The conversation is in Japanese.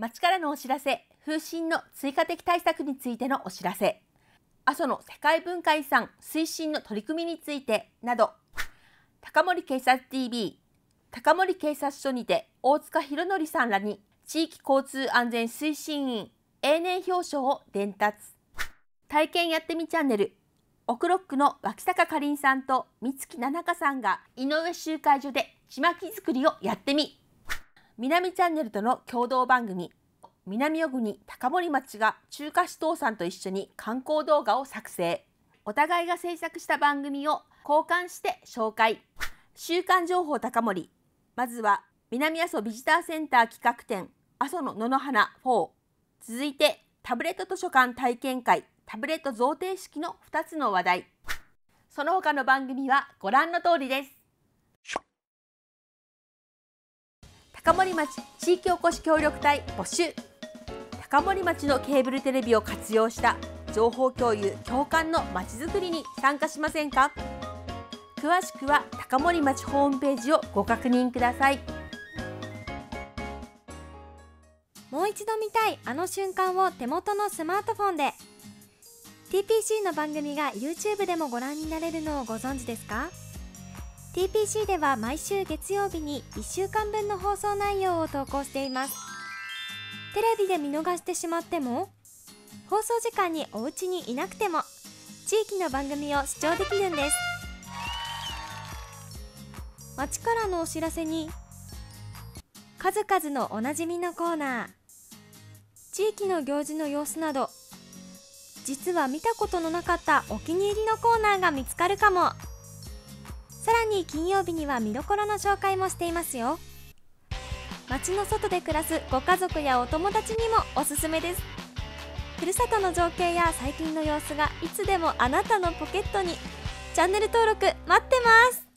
町からのお知らせ、風疹の追加的対策についてのお知らせ、阿蘇の世界文化遺産推進の取り組みについてなど、高森警察 TV、高森警察署にて大塚博則さんらに地域交通安全推進員永年表彰を伝達。体験やってみチャンネル、オクロックの脇坂かりんさんと三月七香さんが井上集会所でちまき作りをやってみ。南チャンネルとの共同番組、南小国高森町が中華市東さんと一緒に観光動画を作成。お互いが制作した番組を交換して紹介。週刊情報高森。まずは南阿蘇ビジターセンター企画展、阿蘇の野の花4。続いてタブレット図書館体験会、タブレット贈呈式の2つの話題。その他の番組はご覧の通りです。高森町地域おこし協力隊募集高森町のケーブルテレビを活用した情報共有共感のまちづくりに参加しませんか？詳しくは高森町ホームページをご確認ください。もう一度見たいあの瞬間を手元のスマートフォンで。TPC の番組が YouTube でもご覧になれるのをご存知ですか？TPC では毎週月曜日に1週間分の放送内容を投稿しています。テレビで見逃してしまっても放送時間にお家にいなくても地域の番組を視聴できるんです。街からのお知らせに数々のおなじみのコーナー地域の行事の様子など実は見たことのなかったお気に入りのコーナーが見つかるかも。さらに金曜日には見どころの紹介もしていますよ。街の外で暮らすご家族やお友達にもおすすめです。ふるさとの情景や最近の様子がいつでもあなたのポケットに。チャンネル登録待ってます。